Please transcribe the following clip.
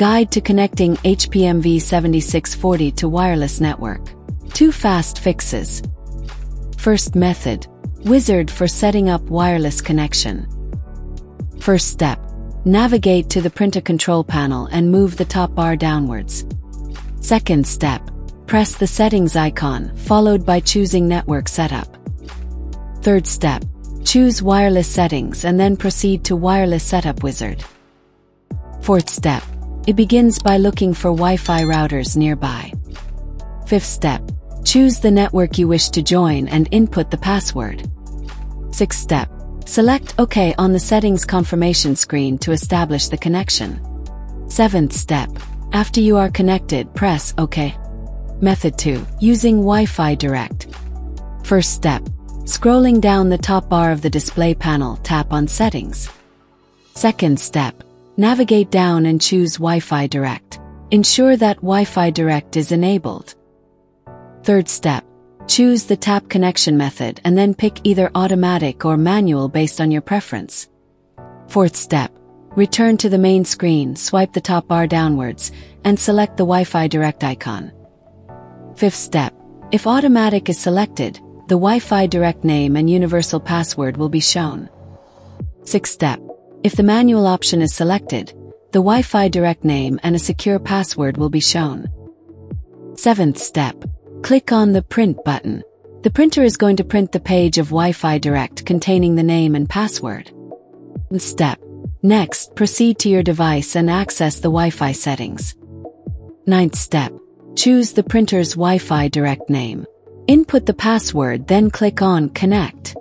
Guide to connecting HP Envy 7640 to wireless network. Two fast fixes. First method. Wizard for setting up wireless connection. First step. Navigate to the printer control panel and move the top bar downwards. Second step. Press the settings icon, followed by choosing network setup. Third step. Choose wireless settings and then proceed to wireless setup wizard. Fourth step. It begins by looking for Wi-Fi routers nearby. Fifth step. Choose the network you wish to join and input the password. Sixth step. Select OK on the settings confirmation screen to establish the connection. Seventh step. After you are connected, press OK. Method 2. Using Wi-Fi Direct. First step. Scrolling down the top bar of the display panel, tap on Settings. Second step. Navigate down and choose Wi-Fi Direct. Ensure that Wi-Fi Direct is enabled. Third step. Choose the tap connection method and then pick either automatic or manual based on your preference. Fourth step. Return to the main screen, swipe the top bar downwards, and select the Wi-Fi Direct icon. Fifth step. If automatic is selected, the Wi-Fi Direct name and universal password will be shown. Sixth step. If the manual option is selected, the Wi-Fi Direct name and a secure password will be shown. Seventh step. Click on the Print button. The printer is going to print the page of Wi-Fi Direct containing the name and password. Step. Next, proceed to your device and access the Wi-Fi settings. Ninth step. Choose the printer's Wi-Fi Direct name. Input the password then click on Connect.